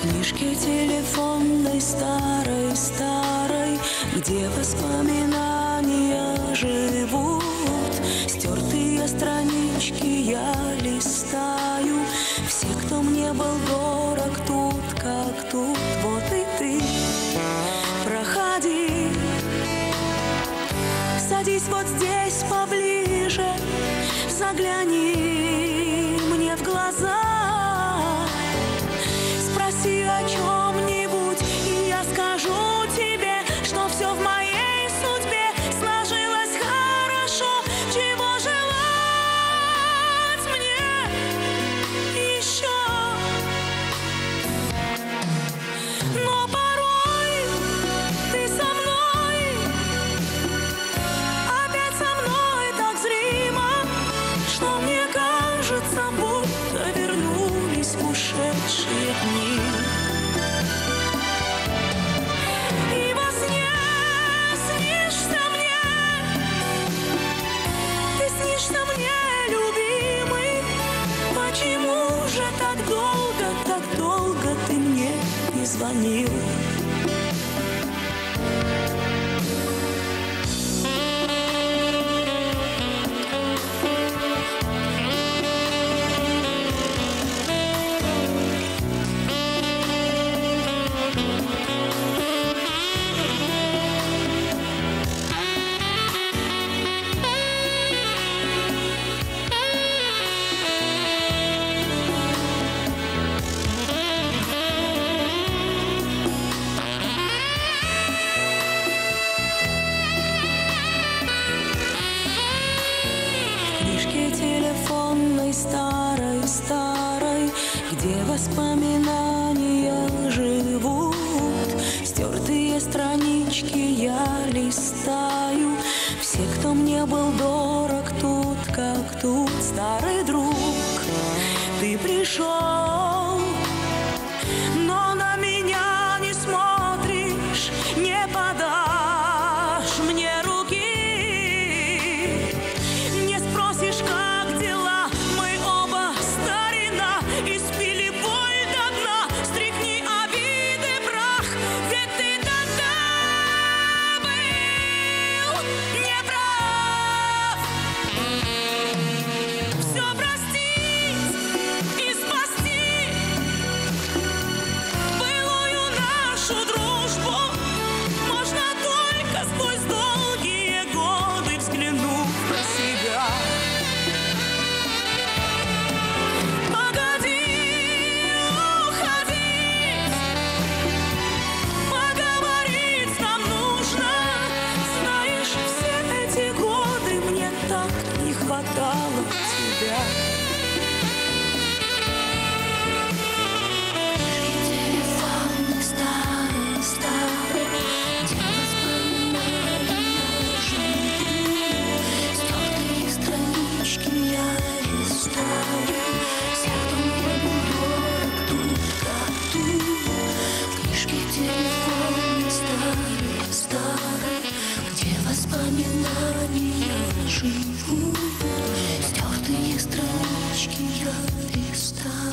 телефонной старой, старой, где воспоминания живут. Стертые странички я листаю, все, кто мне был дорог тут, как тут, вот и ты. Проходи, садись вот здесь поближе, загляни мне в глаза. О чем-нибудь, я скажу тебе, что все в моей судьбе сложилось хорошо. Чего желать мне еще? Но порой ты со мной, опять со мной так зримо, что мне кажется, будто вернулись ушедшие дни. Долго, так долго ты мне не звонил? Воспоминания живут. Стертые странички я листаю, все, кто мне был дорог тут, как тут, старый друг. Ты пришел, воспоминания живут. Стертые странички я листаю,